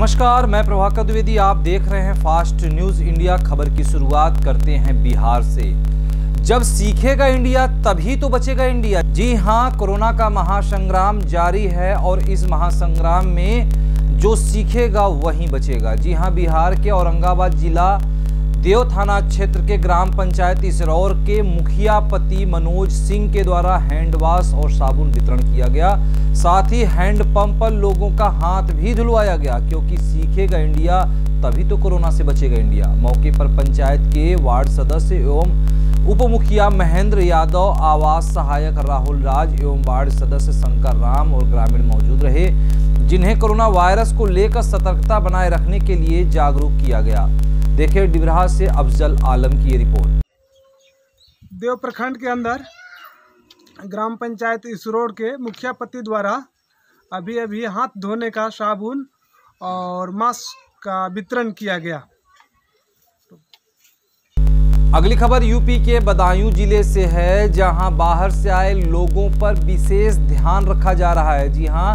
नमस्कार, मैं प्रभाकर द्विवेदी, आप देख रहे हैं फास्ट न्यूज़ इंडिया, खबर की शुरुआत करते हैं बिहार से। जब सीखेगा इंडिया, तभी तो बचेगा इंडिया। जी हाँ, कोरोना का महासंग्राम जारी है और इस महासंग्राम में जो सीखेगा, वही बचेगा। जी हाँ, बिहार के औरंगाबाद जिला देव थाना क्षेत्र के ग्राम पंचायत इसरौर के मुखिया पति मनोज सिंह के द्वारा हैंड वॉश और साबुन वितरण किया गया। साथ ही हैंड पंप पर लोगों का हाथ भी धुलवाया गया, क्योंकि सीखेगा इंडिया, तभी तो कोरोना से बचेगा इंडिया। मौके पर पंचायत के वार्ड सदस्य एवं उप मुखिया महेंद्र यादव, आवास सहायक राहुल राज एवं वार्ड सदस्य शंकर राम और ग्रामीण मौजूद रहे, जिन्हें कोरोना वायरस को लेकर सतर्कता बनाए रखने के लिए जागरूक किया गया। देखिए डिबरा से अफजल आलम की ये रिपोर्ट। देव प्रखंड के अंदर ग्राम पंचायत इसरोड के मुखिया पति द्वारा अभी अभी हाथ धोने का साबुन और मास्क का वितरण किया गया। अगली खबर यूपी के बदायूं ज़िले से है, जहाँ बाहर से आए लोगों पर विशेष ध्यान रखा जा रहा है। जी हाँ,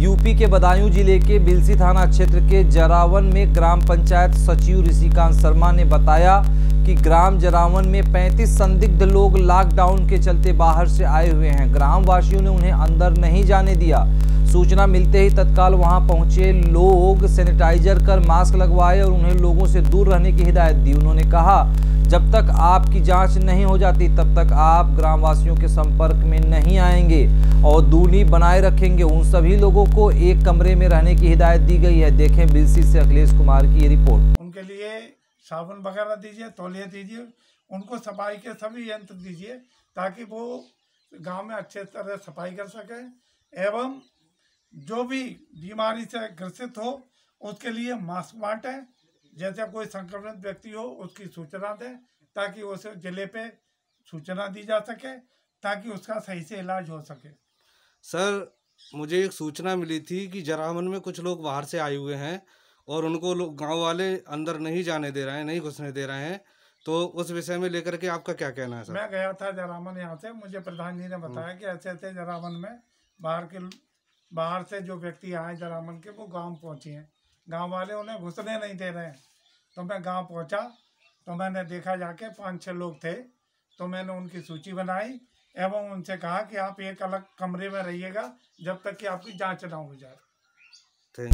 यूपी के बदायूं ज़िले के बिलसी थाना क्षेत्र के जरावन में ग्राम पंचायत सचिव ऋषिकांत शर्मा ने बताया कि ग्राम जरावन में 35 संदिग्ध लोग लॉकडाउन के चलते बाहर से आए हुए हैं। ग्राम वासियों ने उन्हें अंदर नहीं जाने दिया। सूचना मिलते ही तत्काल वहाँ पहुँचे लोग सैनिटाइजर कर मास्क लगवाए और उन्हें लोगों से दूर रहने की हिदायत दी। उन्होंने कहा, जब तक आपकी जाँच नहीं हो जाती, तब तक आप ग्रामवासियों के संपर्क में नहीं आएँगे और दूरी बनाए रखेंगे। उन सभी लोगों को एक कमरे में रहने की हिदायत दी गई है। देखें, बिलसी से अखिलेश कुमार की ये रिपोर्ट। उनके लिए साबुन वगैरह दीजिए तौलिए दीजिए, उनको सफ़ाई के सभी यंत्र दीजिए ताकि वो गाँव में अच्छे तरह सफ़ाई कर सके एवं जो भी बीमारी से ग्रसित हो उसके लिए मास्क बांटें। जैसे कोई संक्रमित व्यक्ति हो उसकी सूचना दें ताकि उसे ज़िले पे सूचना दी जा सके ताकि उसका सही से इलाज हो सके। सर मुझे एक सूचना मिली थी कि जरावन में कुछ लोग बाहर से आए हुए हैं और उनको लोग गाँव वाले अंदर नहीं जाने दे रहे हैं नहीं घुसने दे रहे हैं। तो उस विषय में लेकर के आपका क्या कहना है सर? मैं गया था जरावन यहाँ से। मुझे प्रधान जी ने बताया कि ऐसे ऐसे जरावन में बाहर के बाहर से जो व्यक्ति आए जरावन के वो गाँव पहुँचे हैं। गाँव वाले उन्हें घुसने नहीं दे रहे हैं। तो मैं गाँव पहुँचा तो मैंने देखा जाके पाँच छः लोग थे। तो मैंने उनकी सूची बनाई एवं उनसे कहा कि आप एक अलग कमरे में रहिएगा जब तक कि आपकी जाँच ना हो जाए।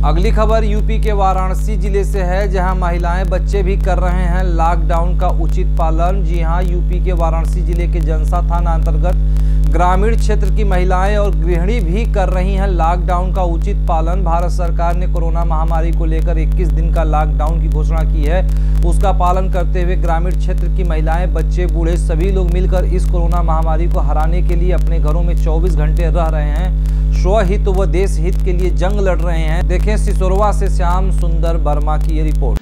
अगली खबर यूपी के वाराणसी ज़िले से है जहाँ महिलाएँ बच्चे भी कर रहे हैं लॉकडाउन का उचित पालन। जी हाँ यूपी के वाराणसी ज़िले के जनसा थाना अंतर्गत ग्रामीण क्षेत्र की महिलाएँ और गृहिणी भी कर रही हैं लॉकडाउन का उचित पालन। भारत सरकार ने कोरोना महामारी को लेकर 21 दिन का लॉकडाउन की घोषणा की है। उसका पालन करते हुए ग्रामीण क्षेत्र की महिलाएँ बच्चे बूढ़े सभी लोग मिलकर इस कोरोना महामारी को हराने के लिए अपने घरों में चौबीस घंटे रह रहे हैं। स्वहित व देश हित के लिए जंग लड़ रहे हैं। देखें सिसोरवा से श्याम सुंदर वर्मा की ये रिपोर्ट।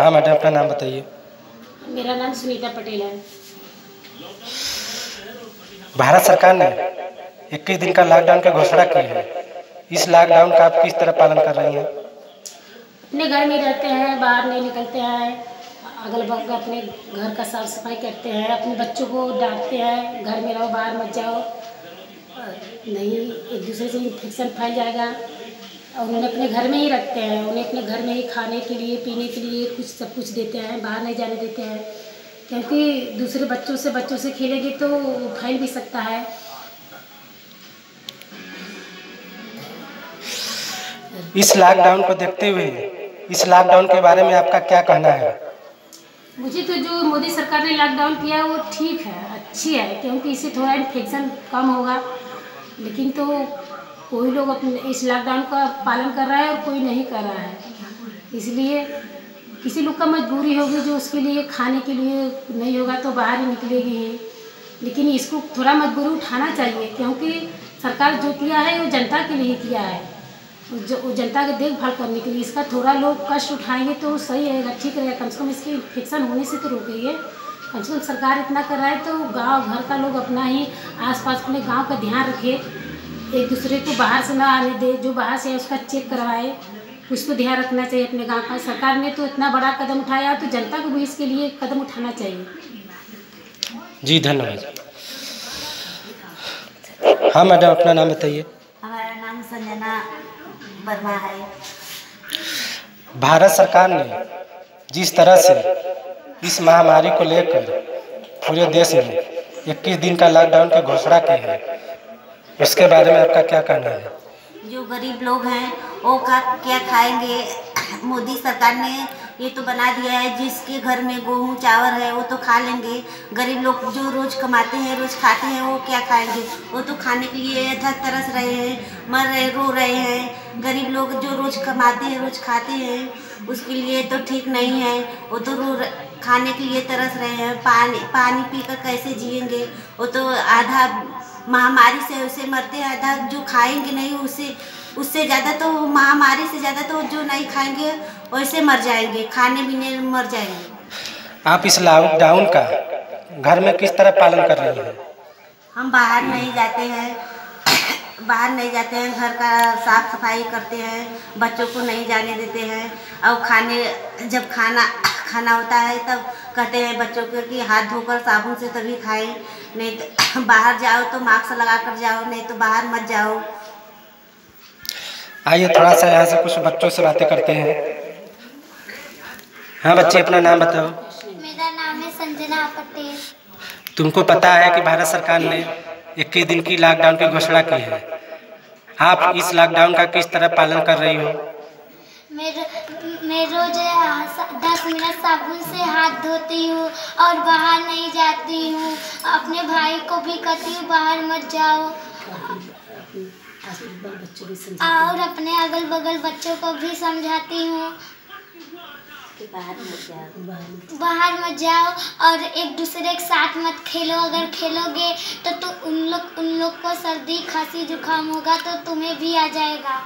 हाँ मैडम अपना नाम बताइए। मेरा नाम सुनीता पटेल है। भारत सरकार ने 21 दिन का लॉकडाउन का घोषणा की है। इस लॉकडाउन का आप किस तरह पालन कर रही हैं? अपने घर में रहते हैं, बाहर नहीं निकलते हैं, अगल बगल अपने घर का साफ़ सफ़ाई करते हैं, अपने बच्चों को डांटते हैं, घर में रहो, बाहर मत जाओ। नहीं, एक दूसरे से इन्फेक्शन फैल जाएगा। और उन्हें अपने घर में ही रखते हैं, उन्हें अपने घर में ही खाने के लिए, पीने के लिए कुछ सब कुछ देते हैं, बाहर नहीं जाने देते हैं। क्योंकि दूसरे बच्चों से बच्चों से खेलेंगे तो फैल भी सकता है। इस लॉकडाउन को देखते हुए इस लॉकडाउन के बारे में आपका क्या कहना है? मुझे तो जो मोदी सरकार ने लॉकडाउन किया वो ठीक है अच्छी है क्योंकि इससे थोड़ा इन्फेक्शन कम होगा। लेकिन तो कोई लोग अपने इस लॉकडाउन का पालन कर रहा है और कोई नहीं कर रहा है। इसलिए किसी लोग का मजबूरी होगी जो उसके लिए खाने के लिए नहीं होगा तो बाहर ही निकलेगी ही लेकिन इसको थोड़ा मजबूरी उठाना चाहिए, क्योंकि सरकार जो किया है, वो जनता के लिए किया है। जो जनता की देखभाल करने के लिए इसका थोड़ा लोग कष्ट उठाएँगे तो सही रहेगा, ठीक रहेगा। कम से कम इसके इन्फेक्शन होने से तो रोकेंगे कम से कम सरकार इतना कर रहा है तो गाँव, घर का लोग अपना ही आसपास अपने गाँव का ध्यान रखे। एक दूसरे को बाहर से ना आने दे, जो बाहर से है उसका चेक करवाए। उसको ध्यान रखना चाहिए अपने गाँव का। सरकार ने तो इतना बड़ा कदम उठाया तो जनता को भी इसके लिए कदम उठाना चाहिए। जी धन्यवाद। हाँ मैडम अपना नाम बताइए। हमारा नाम संजना वर्मा है। भारत सरकार ने जिस तरह से इस महामारी को लेकर पूरे देश में 21 दिन का लॉकडाउन की घोषणा की है उसके बारे में आपका क्या कहना है? जो गरीब लोग हैं, वो का क्या खाएँगे? मोदी सरकार ने ये तो बना दिया है, जिसके घर में गेहूँ, चावल है, वो तो खा लेंगे। गरीब लोग जो रोज़ कमाते हैं, रोज़ खाते हैं, वो क्या खाएँगे? वो तो खाने के लिए धक तरस रहे हैं, मर रहे, रो रहे हैं। गरीब लोग जो रोज़ कमाते हैं, रोज़ खाते हैं, उसके लिए तो ठीक नहीं है। वो तो रो खाने के लिए तरस रहे हैं पानी पानी पीकर कैसे जिएँगे? वो तो आधा महामारी से उसे मरते हैं आधा जो खाएँगे नहीं उसे उससे ज़्यादा तो महामारी से ज़्यादा तो जो नहीं खाएँगे वैसे मर जाएँगे खाने पीने मर जाएँगे। आप इस लॉकडाउन का घर में किस तरह पालन कर रही हैं? हम बाहर नहीं जाते हैं बाहर नहीं जाते हैं घर का साफ़ सफ़ाई करते हैं बच्चों को नहीं जाने देते हैं और खाने जब खाना खाना होता है तब कहते हैं बच्चों को कि हाथ धोकर साबुन से तभी खाएँ। नहीं तो बाहर जाओ तो मास्क लगा कर जाओ नहीं तो बाहर मत जाओ। आइए थोड़ा सा यहाँ से कुछ बच्चों से बातें करते हैं। हाँ बच्चे अपना नाम बताओ। मेरा नाम है संजना पटेल। तुमको पता है कि भारत सरकार ने इक्कीस दिन की लॉकडाउन की घोषणा की है। आप इस लॉकडाउन का किस तरह पालन कर रही हो? मैं मैं रोज दस मिनट साबुन से हाथ धोती हूँ और बाहर नहीं जाती हूँ। अपने भाई को भी कहती हूँ, बाहर मत जाओ। और अपने अगल बगल बच्चों को भी समझाती हूँ। बाहर मत जाओ और एक दूसरे के साथ मत खेलो। अगर खेलोगे तो तो उन लोग उन लोग को सर्दी खांसी जुकाम होगा तो तुम्हें भी आ जाएगा।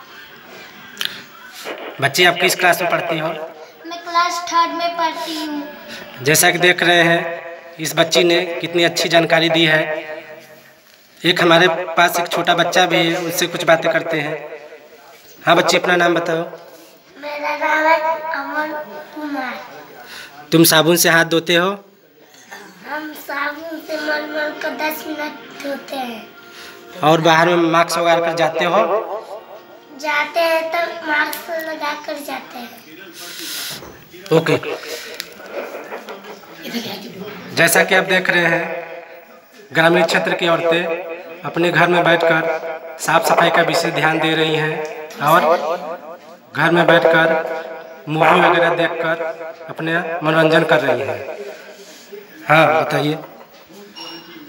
बच्चे आप किस क्लास में पढ़ती हो? मैं क्लास थर्ड में पढ़ती हूँ। जैसा कि देख रहे हैं इस बच्ची ने कितनी अच्छी जानकारी दी है। एक हमारे पास एक छोटा बच्चा भी है उससे कुछ बातें करते हैं। हाँ बच्ची अपना नाम बताओ। मेरा नाम है अमन कुमार। तुम साबुन से हाथ धोते हो? हम साबुन से मल मल कर दस मिनट धोते हैं। और बाहर में मास्क वगैरह कर जाते हो? जाते हैं तो मास्क लगा कर जाते हैं। ओके। जैसा कि आप देख रहे हैं ग्रामीण क्षेत्र की औरतें अपने घर में बैठकर साफ़ सफ़ाई का विशेष ध्यान दे रही हैं और घर में बैठकर मूवी वगैरह देखकर अपने मनोरंजन कर रही हैं। हाँ बताइए।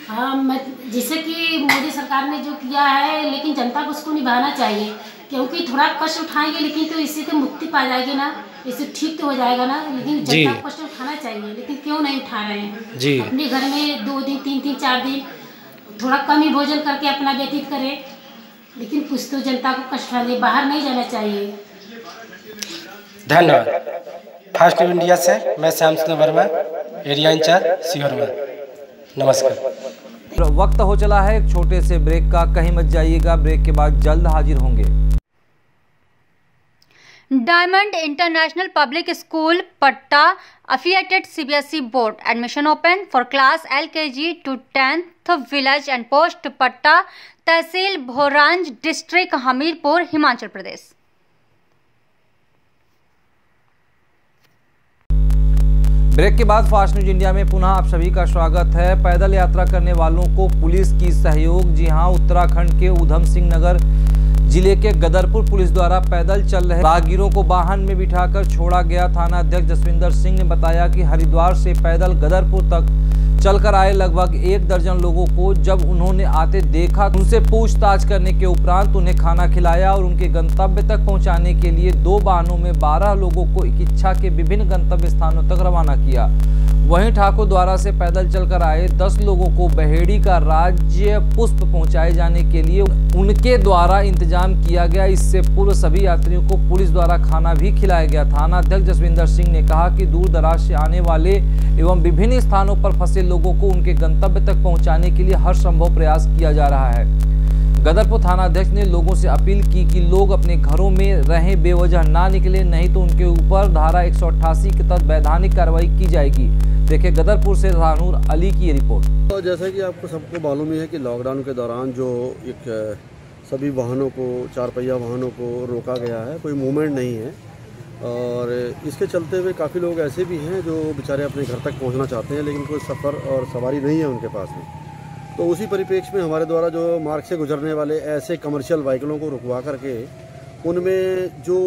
हाँ मैं जैसे कि मोदी सरकार ने जो किया है लेकिन जनता को उसको निभाना चाहिए। क्योंकि थोड़ा कष्ट उठाएँगे लेकिन तो इससे तो मुक्ति पा जाएगी ना। इससे ठीक तो हो जाएगा ना लेकिन जी। कष्ट उठाना चाहिए लेकिन क्यों नहीं उठा रहे हैं? जी। अपने घर में दो दिन तीन दिन चार दिन थोड़ा कम ही भोजन करके अपना व्यतीत करें लेकिन कुछ तो जनता को कष्ट उठाने बाहर नहीं जाना चाहिए। धन्यवाद। फास्ट इंडिया से मैं श्याम सिंह वर्मा एरिया इंचार्ज सिहोरमा नमस्कार। वक्त हो चला है एक छोटे से ब्रेक का। कहीं मत जाइएगा, ब्रेक के बाद जल्द हाजिर होंगे। Diamond international public school, Patta, affiliated CBSE board, admission open for class LKG to 10th village and post, Patta, tehsil Bhoranj district Hamirpur, Himachal Pradesh. Break के बाद फास्ट न्यूज़ इंडिया में पुनः आप सभी का स्वागत है। पैदल यात्रा करने वालों को पुलिस की सहयोग। जी हाँ, उत्तराखंड के उधम सिंह नगर ज़िले के गदरपुर पुलिस द्वारा पैदल चल रहे राहगीरों को वाहन में बिठाकर छोड़ा गया थाना अध्यक्ष जसविंदर सिंह ने बताया कि हरिद्वार से पैदल गदरपुर तक चलकर आए लगभग एक दर्जन लोगों को जब उन्होंने आते देखा तो उनसे पूछताछ करने के उपरांत उन्हें खाना खिलाया और उनके गंतव्य तक पहुँचाने के लिए दो वाहनों में 12 लोगों को इच्छा के विभिन्न गंतव्य स्थानों तक रवाना किया। वहीं ठाकुर द्वारा से पैदल चलकर आए 10 लोगों को बहेड़ी का राज्य पुष्प पहुँचाए जाने के लिए उनके द्वारा इंतज़ाम किया गया। इससे पूर्व सभी यात्रियों को पुलिस द्वारा खाना भी खिलाया गया। थाना अध्यक्ष जसविंदर सिंह ने कहा कि दूर दराज से आने वाले एवं विभिन्न स्थानों पर फंसे लोगों को उनके गंतव्य तक पहुँचाने के लिए हर संभव प्रयास किया जा रहा है। गदरपुर थाना अध्यक्ष ने लोगों से अपील की कि लोग अपने घरों में रहें, बेवजह ना निकले, नहीं तो उनके ऊपर धारा एक के तहत वैधानिक कार्रवाई की जाएगी। देखिए, गदरपुर से रानूर अली की रिपोर्ट। तो जैसा कि आपको सबको मालूम ही है कि लॉकडाउन के दौरान जो एक, सभी वाहनों को चार पहिया वाहनों को रोका गया है, कोई मूवमेंट नहीं है। और इसके चलते हुए काफ़ी लोग ऐसे भी हैं जो बेचारे अपने घर तक पहुँचना चाहते हैं, लेकिन कोई सफ़र और सवारी नहीं है उनके पास में। तो उसी परिप्रेक्ष्य में हमारे द्वारा जो मार्ग से गुजरने वाले ऐसे कमर्शियल व्हीकलों को रुकवा करके, उनमें जो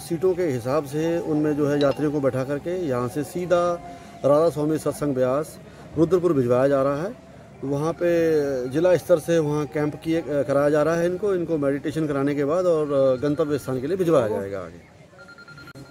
सीटों के हिसाब से, उनमें जो है यात्रियों को बैठा करके यहाँ से सीधा राधा स्वामी सत्संग ब्यास, रुद्रपुर भिजवाया जा रहा है। वहाँ पे जिला स्तर से वहाँ कैंप किए, कराया जा रहा है इनको। इनको मेडिटेशन कराने के बाद और गंतव्य स्थान के लिए भिजवाया जाएगा आगे।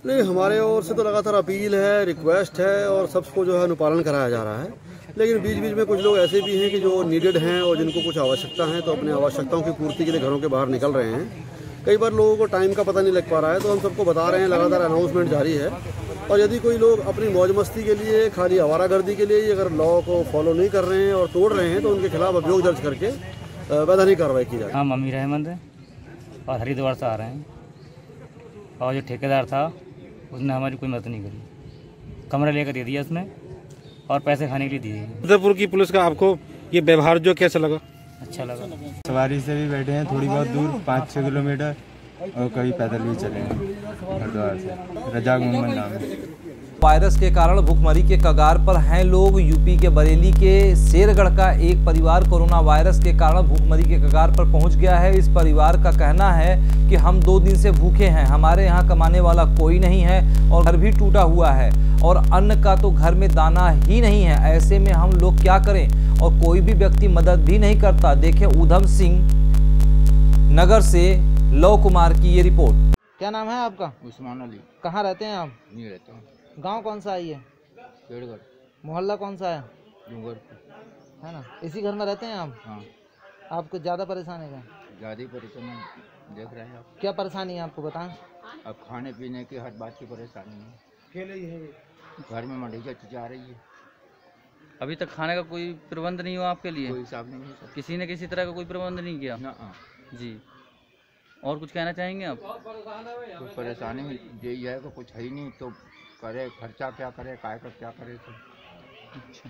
नहीं, हमारे ओर से तो लगातार अपील है रिक्वेस्ट है और सबको जो है अनुपालन कराया जा रहा है। लेकिन बीच बीच में कुछ लोग ऐसे भी हैं कि जो नीडेड हैं और जिनको कुछ आवश्यकता है तो अपनी आवश्यकताओं की पूर्ति के लिए घरों के बाहर निकल रहे हैं। कई बार लोगों को टाइम का पता नहीं लग पा रहा है तो हम सबको बता रहे हैं, लगातार अनाउंसमेंट जारी है। और यदि कोई लोग अपनी मौज मस्ती के लिए, खाली आवारागर्दी के लिए अगर लॉ को फॉलो नहीं कर रहे हैं और तोड़ रहे हैं तो उनके खिलाफ अभियोग दर्ज करके वैधानिक कार्रवाई की जाए हम अमीर अहमद और हरिद्वार से आ रहे हैं। और जो ठेकेदार था उसने हमारी कोई मदद नहीं करी। कमरा लेकर दे दिया उसने और पैसे खाने के लिए दिए। उदयपुर की पुलिस का आपको ये व्यवहार जो कैसा लगा? अच्छा लगा। सवारी से भी बैठे हैं थोड़ी बहुत दूर पाँच छः किलोमीटर और कभी पैदल भी चले हैं हरिद्वार से। रजाक मोहम्मद नाम है। वायरस के कारण भुखमरी के कगार पर हैं लोग। यूपी के बरेली के शेरगढ़ का एक परिवार कोरोना वायरस के कारण भूखमरी के कगार पर पहुँच गया है। इस परिवार का कहना है कि हम दो दिन से भूखे हैं। हमारे यहाँ कमाने वाला कोई नहीं है और घर भी टूटा हुआ है और अन्न का तो घर में दाना ही नहीं है। ऐसे में हम लोग क्या करें? और कोई भी व्यक्ति मदद भी नहीं करता। देखे उधम सिंह नगर से लव कुमार की ये रिपोर्ट। क्या नाम है आपका? उस्मान अली। कहाँ रहते हैं आप? नहीं रहता हूँ। गाँव कौन सा है ये? पेड़गढ़। मोहल्ला कौन सा है? डूंगरपुर है ना? इसी घर में रहते हैं आप? हाँ। आपको ज़्यादा परेशानी है ज़्यादा परेशानी देख रहे हैं आप। क्या परेशानी है आपको बताएँ? अब खाने पीने की हर बात की परेशानी है। अकेले ही है घर में मरीजा जा रही है। अभी तक खाने का कोई प्रबंध नहीं हुआ आपके लिए? कोई हिसाब नहीं है किसी ने किसी तरह का कोई प्रबंध नहीं किया? ना हाँ। जी। और कुछ कहना चाहेंगे आप? परेशानी में यही है कि कुछ है ही नहीं तो करे, खर्चा क्या करे, काय का क्या करे तो अच्छा।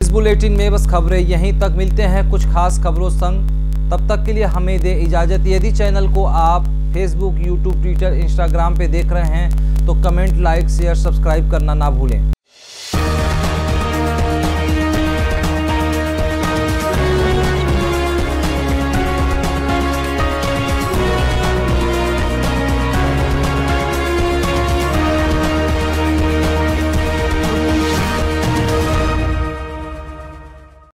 इस बुलेटिन में बस खबरें यहीं तक, मिलते हैं कुछ खास खबरों संग। तब तक के लिए हमें दे इजाज़त। यदि चैनल को आप फेसबुक यूट्यूब ट्विटर इंस्टाग्राम पे देख रहे हैं तो कमेंट, लाइक, शेयर, सब्सक्राइब करना ना भूलें।